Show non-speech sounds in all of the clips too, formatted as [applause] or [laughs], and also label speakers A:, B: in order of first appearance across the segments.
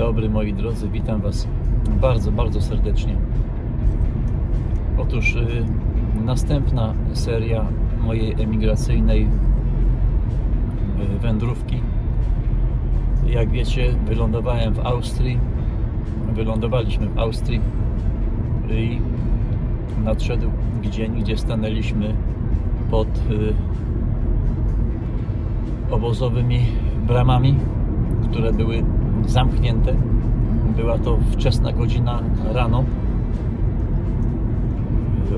A: dobry moi drodzy, witam Was bardzo, bardzo serdecznie. Otóż y, następna seria mojej emigracyjnej y, wędrówki. Jak wiecie, wylądowałem w Austrii. Wylądowaliśmy w Austrii i nadszedł dzień, gdzie stanęliśmy pod y, obozowymi bramami, które były zamknięte. Była to wczesna godzina rano,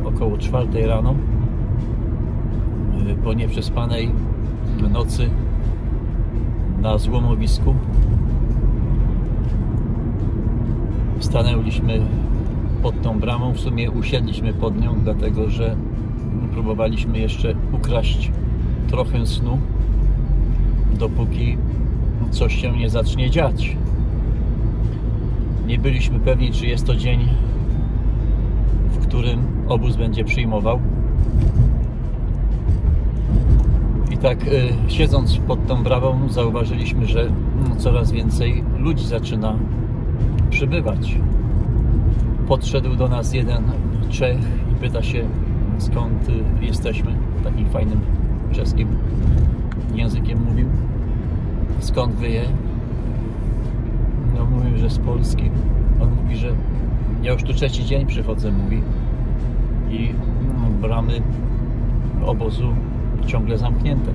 A: około czwartej rano. Po nieprzespanej nocy na złomowisku stanęliśmy pod tą bramą. W sumie usiedliśmy pod nią, dlatego że próbowaliśmy jeszcze ukraść trochę snu, dopóki coś się nie zacznie dziać. Nie byliśmy pewni, czy jest to dzień, w którym obóz będzie przyjmował. I tak y, siedząc pod tą brawą, zauważyliśmy, że no, coraz więcej ludzi zaczyna przybywać. Podszedł do nas jeden Czech i pyta się, skąd y, jesteśmy. Takim fajnym czeskim językiem mówił skąd wyje? No mówił, że z Polski. On mówi, że ja już tu trzeci dzień przychodzę, mówi. I no, bramy obozu ciągle zamknięte.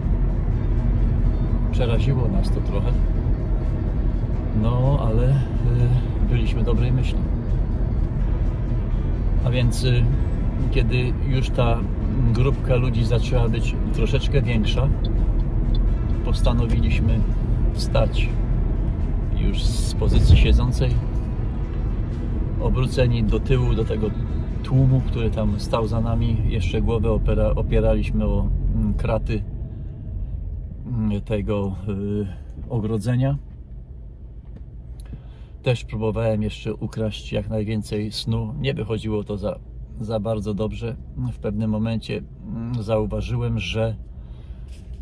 A: Przeraziło nas to trochę. No, ale y, byliśmy dobrej myśli. A więc y, kiedy już ta grupka ludzi zaczęła być troszeczkę większa, postanowiliśmy wstać już z pozycji siedzącej, obróceni do tyłu, do tego tłumu, który tam stał za nami. Jeszcze głowę opera, opieraliśmy o mm, kraty mm, tego y, ogrodzenia. Też próbowałem jeszcze ukraść jak najwięcej snu. Nie wychodziło to za, za bardzo dobrze. W pewnym momencie mm, zauważyłem, że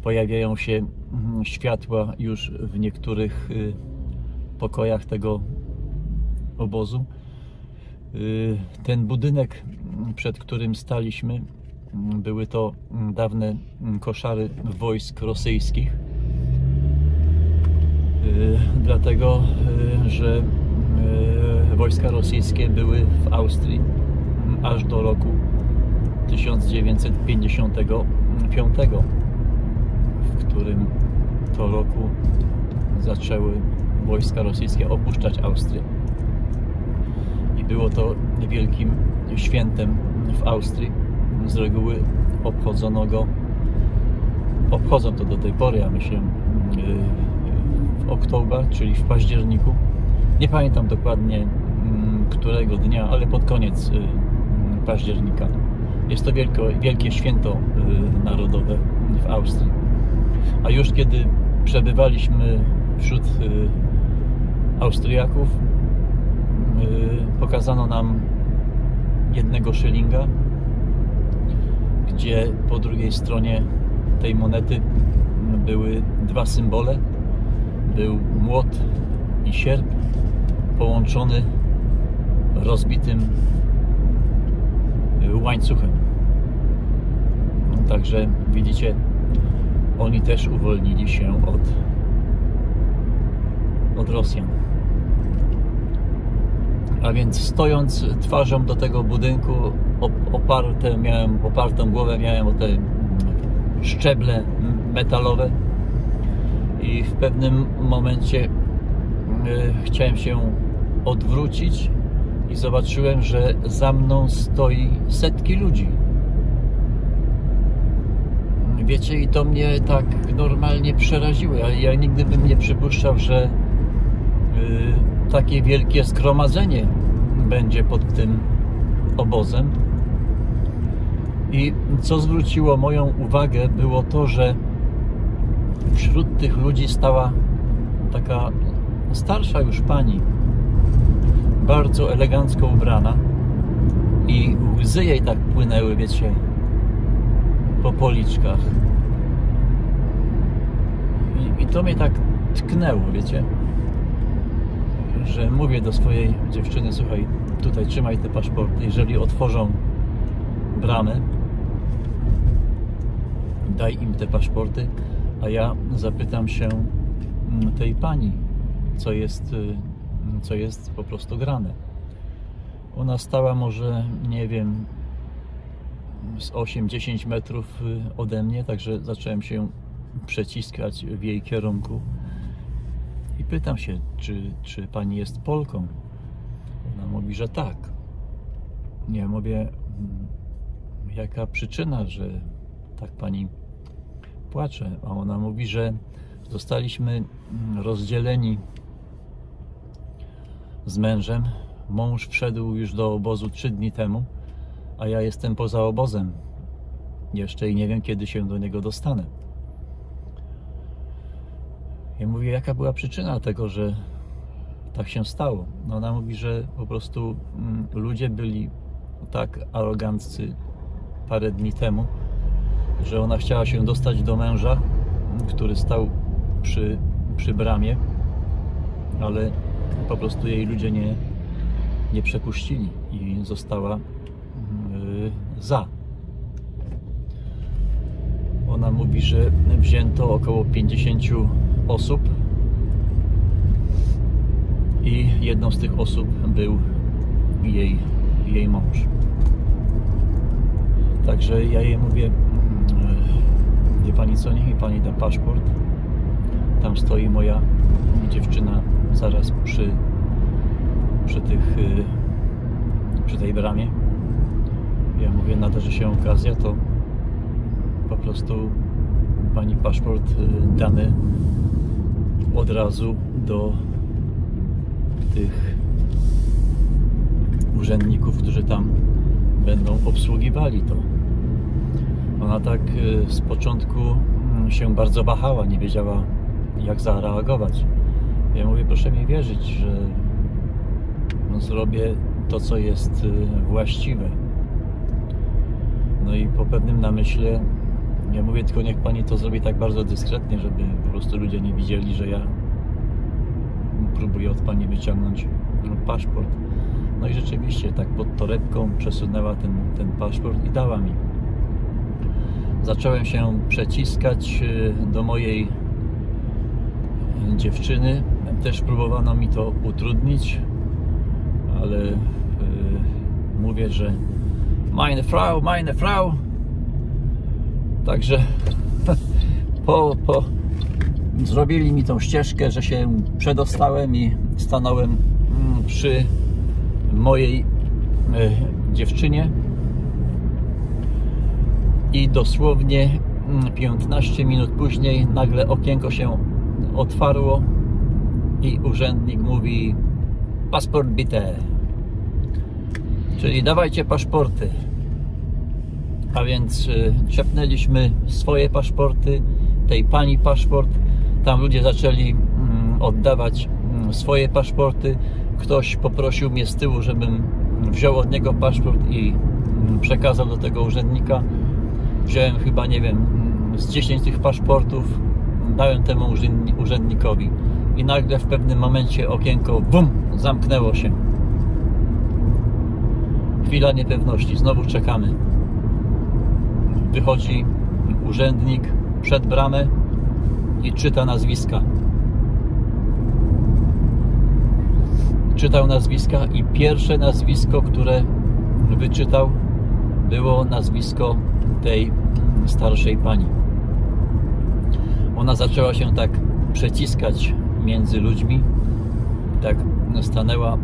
A: pojawiają się mm, światła już w niektórych y, pokojach tego obozu. Y, ten budynek, mm, przed którym staliśmy, mm, były to dawne koszary wojsk rosyjskich. Y, dlatego, że wojska rosyjskie były w Austrii aż do roku 1955 w którym to roku zaczęły wojska rosyjskie opuszczać Austrię. I było to wielkim świętem w Austrii. Z reguły obchodzono go, obchodzą to do tej pory, ja myślę, w oktober, czyli w październiku. Nie pamiętam dokładnie mm, którego dnia, ale pod koniec y, października. Jest to wielko, wielkie święto y, narodowe w Austrii. A już kiedy przebywaliśmy wśród y, Austriaków, y, pokazano nam jednego szylinga, gdzie po drugiej stronie tej monety były dwa symbole. Był młot i sierp połączony rozbitym y, łańcuchem. Także widzicie, oni też uwolnili się od, od Rosjan. A więc stojąc twarzą do tego budynku, oparte miałem, opartą głowę miałem o te szczeble metalowe i w pewnym momencie e, chciałem się odwrócić i zobaczyłem, że za mną stoi setki ludzi wiecie, i to mnie tak normalnie przeraziło. Ja, ja nigdy bym nie przypuszczał, że y, takie wielkie zgromadzenie będzie pod tym obozem. I co zwróciło moją uwagę, było to, że wśród tych ludzi stała taka starsza już pani, bardzo elegancko ubrana i łzy jej tak płynęły, wiecie, po policzkach. I, I, to mnie tak tknęło, wiecie, że mówię do swojej dziewczyny, słuchaj, tutaj trzymaj te paszporty, jeżeli otworzą bramę, daj im te paszporty, a ja zapytam się mm, tej pani, co jest, y, co jest po prostu grane. Ona stała może, nie wiem, z 8-10 metrów y, ode mnie, także zacząłem się przeciskać w jej kierunku i pytam się, czy, czy pani jest Polką. Ona mówi, że tak. Nie mówię, "Mm, jaka przyczyna, że tak pani płacze. A ona mówi, że zostaliśmy mm, rozdzieleni z mężem. Mąż wszedł już do obozu trzy dni temu, a ja jestem poza obozem. Jeszcze i nie wiem, kiedy się do niego dostanę. Ja mówię, jaka była przyczyna tego, że tak się stało. No ona mówi, że po prostu mm, ludzie byli tak aroganccy parę dni temu, że ona chciała się dostać do męża, który stał przy, przy bramie, ale po prostu jej ludzie nie, nie przepuścili i została za. Ona mówi, że wzięto około 50 osób i jedną z tych osób był jej, jej mąż. Także ja jej mówię, mm, wie pani co, niech mi pani da paszport. Tam stoi moja dziewczyna zaraz przy, przy tych, y, przy tej bramie. Ja mówię, nadarzy się okazja, to po prostu pani paszport y, dany od razu do tych urzędników, którzy tam będą obsługiwali to. Ona tak y, z początku mm, się bardzo wahała, nie wiedziała jak zareagować. Ja mówię, proszę mi wierzyć, że no, zrobię to, co jest y, właściwe. No i po pewnym namyśle ja mówię tylko niech pani to zrobi tak bardzo dyskretnie, żeby po prostu ludzie nie widzieli, że ja próbuję od pani wyciągnąć paszport. No i rzeczywiście tak pod torebką przesunęła ten, ten paszport i dała mi. Zacząłem się przeciskać y, do mojej dziewczyny. Też próbowano mi to utrudnić, ale yy, mówię, że meine Frau, meine Frau, Także [laughs] po, po zrobili mi tą ścieżkę, że się przedostałem i stanąłem mm, przy mojej e, dziewczynie. I dosłownie 15 mm, minut później nagle okienko się otwarło i urzędnik mówi paszport bite czyli dawajcie paszporty a więc y, czepnęliśmy swoje paszporty, tej pani paszport. Tam ludzie zaczęli mm, oddawać mm, swoje paszporty. Ktoś poprosił mnie z tyłu, żebym wziął od niego paszport i mm, przekazał do tego urzędnika. Wziąłem chyba, nie wiem, z 10 tych paszportów, dałem temu urzędnikowi i nagle w pewnym momencie okienko bum, zamknęło się. Chwila niepewności, znowu czekamy wychodzi urzędnik przed bramę i czyta nazwiska. Czytał nazwiska i pierwsze nazwisko, które wyczytał, było nazwisko tej starszej pani. Ona zaczęła się tak przeciskać między ludźmi, tak stanęła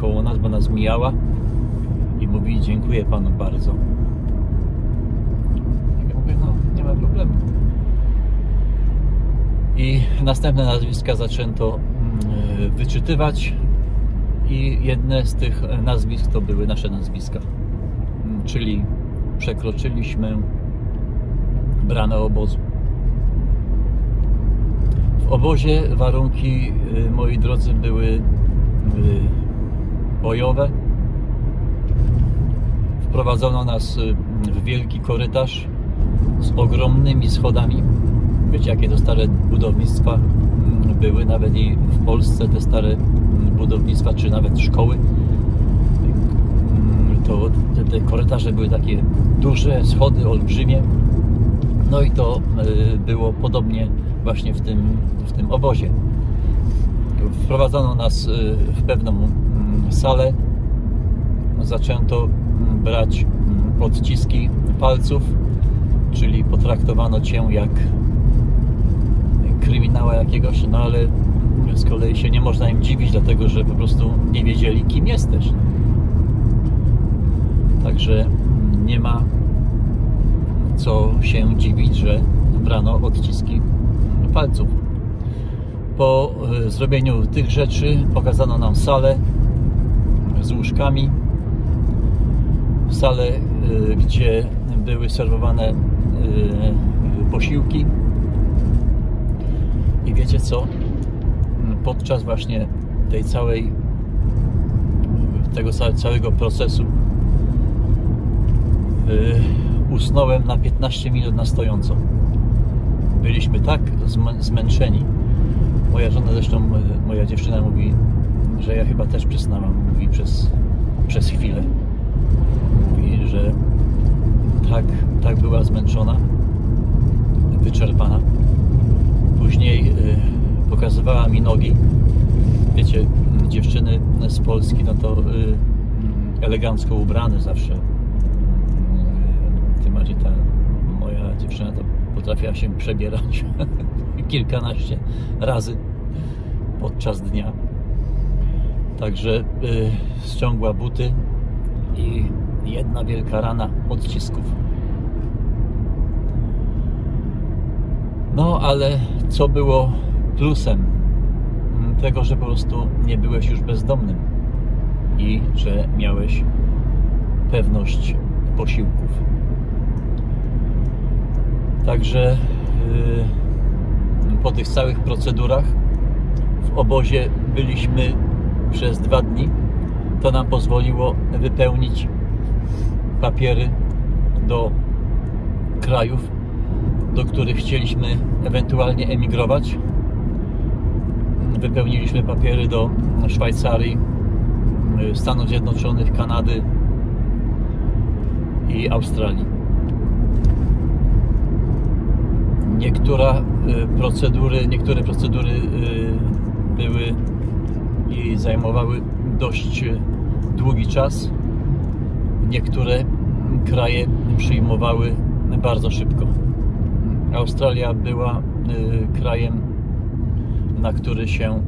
A: koło nas, bo nas mijała mówi: Dziękuję panu bardzo ma problemu. I następne nazwiska zaczęto mm, wyczytywać i jedne z tych nazwisk to były nasze nazwiska. Mm, czyli przekroczyliśmy bramę obozu. W obozie warunki, y, moi drodzy, były y, bojowe. Wprowadzono nas y, w wielki korytarz z ogromnymi schodami. Wiecie, jakie to stare budownictwa mm, były, nawet i w Polsce te stare mm, budownictwa, czy nawet szkoły. Mm, To te, te korytarze były takie duże, schody olbrzymie. No i to y, było podobnie właśnie w tym, w tym obozie. Wprowadzono nas y, w pewną salę. Zaczęto brać mm, odciski palców, czyli potraktowano cię jak kryminała jakiegoś, no ale z kolei się nie można im dziwić, dlatego że po prostu nie wiedzieli, kim jesteś. Także nie ma co się dziwić, że brano odciski palców. Po e, zrobieniu tych rzeczy pokazano nam salę z łóżkami. Salę, e, gdzie były serwowane e, posiłki. I wiecie co? Podczas właśnie tej całej tego całego procesu usnąłem na 15 minut na stojąco. Byliśmy tak zmęczeni. Moja żona zresztą, moja dziewczyna mówi, że ja chyba też przysnęłam, mówi przez, przez chwilę. Że tak, tak była zmęczona, wyczerpana. Później pokazywała mi nogi. Wiecie, dziewczyny z Polski, no to elegancko ubrane zawsze tym bardziej ta moja dziewczyna to potrafiła się przebierać [laughs] kilkanaście razy podczas dnia. Także y, ściągła buty i jedna wielka rana odcisków. No ale co było plusem tego, że po prostu nie byłeś już bezdomnym i że miałeś pewność posiłków. Także yy, po tych całych procedurach w obozie byliśmy przez dwa dni. To nam pozwoliło wypełnić papiery do krajów, do których chcieliśmy ewentualnie emigrować. Wypełniliśmy papiery do Szwajcarii, Stanów Zjednoczonych, Kanady i Australii. Niektóre procedury, niektóre procedury były i zajmowały dość długi czas. Niektóre kraje przyjmowały bardzo szybko. Australia była krajem, na który się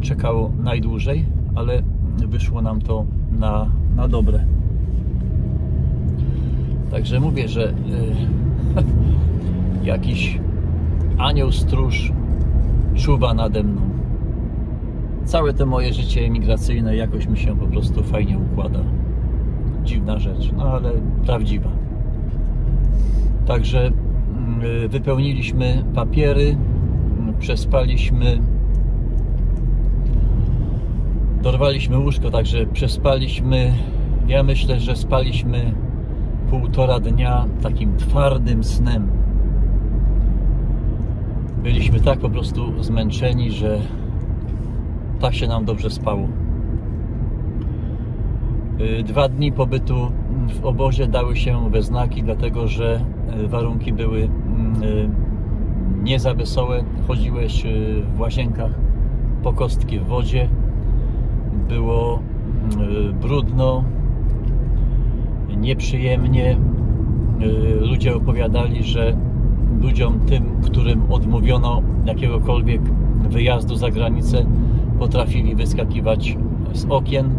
A: czekało najdłużej, ale wyszło nam to na, na dobre. Także mówię, że [laughs] jakiś anioł stróż czuwa nade mną. Całe to moje życie emigracyjne jakoś mi się po prostu fajnie układa. Dziwna rzecz, no ale prawdziwa. Także wypełniliśmy papiery, przespaliśmy, dorwaliśmy łóżko, także przespaliśmy. Ja myślę, że spaliśmy półtora dnia takim twardym snem. Byliśmy tak po prostu zmęczeni, że tak się nam dobrze spało. Dwa dni pobytu w obozie dały się we znaki, dlatego że warunki były nie za wesołe. Chodziłeś w łazienkach po kostki w wodzie. Było brudno, nieprzyjemnie. Ludzie opowiadali, że ludziom tym, którym odmówiono jakiegokolwiek wyjazdu za granicę, potrafili wyskakiwać z okien,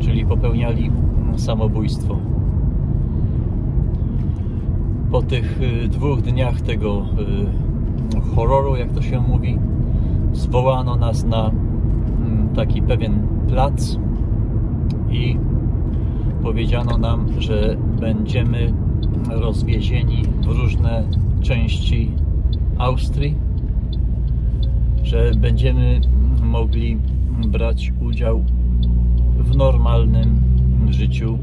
A: czyli popełniali samobójstwo. Po tych dwóch dniach tego horroru, jak to się mówi, zwołano nas na taki pewien plac i powiedziano nam, że będziemy rozwiezieni w różne części Austrii, że będziemy mogli brać udział w normalnym życiu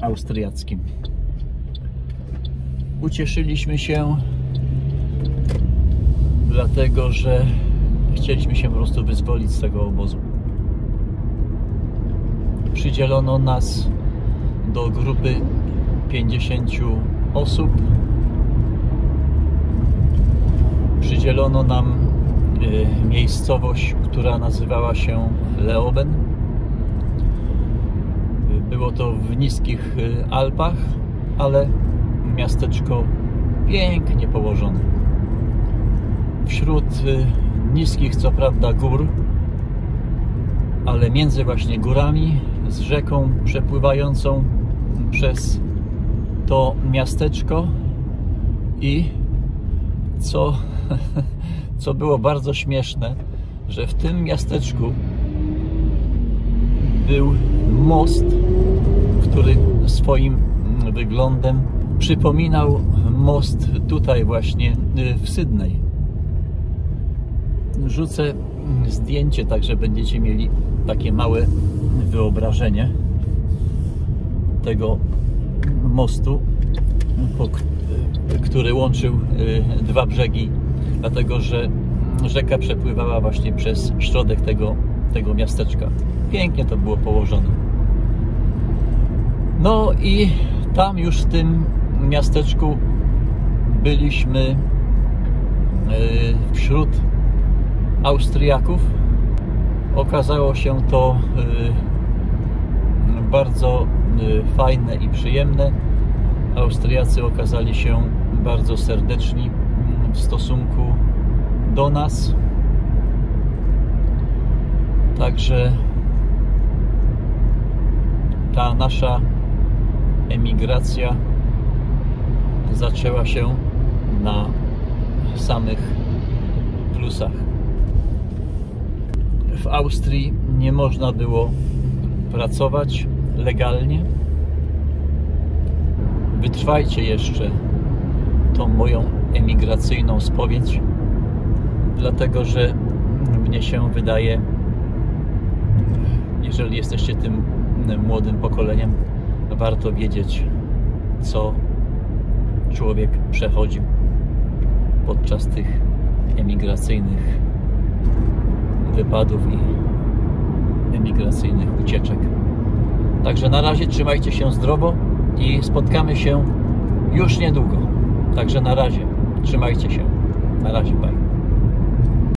A: austriackim. Ucieszyliśmy się, dlatego że chcieliśmy się po prostu wyzwolić z tego obozu. przydzielono nas do grupy 50 osób. Przydzielono nam y, miejscowość, która nazywała się Leoben. Było to w niskich y, Alpach, ale miasteczko pięknie położone. Wśród y, niskich, co prawda, gór, ale między właśnie górami, z rzeką przepływającą przez to miasteczko i co, [laughs] co było bardzo śmieszne, że w tym miasteczku był most, który swoim wyglądem przypominał most tutaj właśnie y, w Sydney. Rzucę zdjęcie, tak że będziecie mieli takie małe wyobrażenie tego mostu, który łączył y, dwa brzegi, dlatego że rzeka przepływała właśnie przez środek tego, tego miasteczka. Pięknie to było położone. No i tam już w tym miasteczku byliśmy y, wśród Austriaków. Okazało się to y, bardzo y, fajne i przyjemne. Austriacy okazali się bardzo serdeczni w stosunku do nas. Także ta nasza emigracja zaczęła się na samych plusach. W Austrii nie można było pracować legalnie. Wytrwajcie jeszcze tą moją emigracyjną spowiedź, dlatego że mnie się wydaje, jeżeli jesteście tym młodym pokoleniem, warto wiedzieć, co człowiek przechodził podczas tych emigracyjnych wypadów i emigracyjnych ucieczek. Także na razie trzymajcie się zdrowo i spotkamy się już niedługo. Także na razie trzymajcie się. Na razie, bye.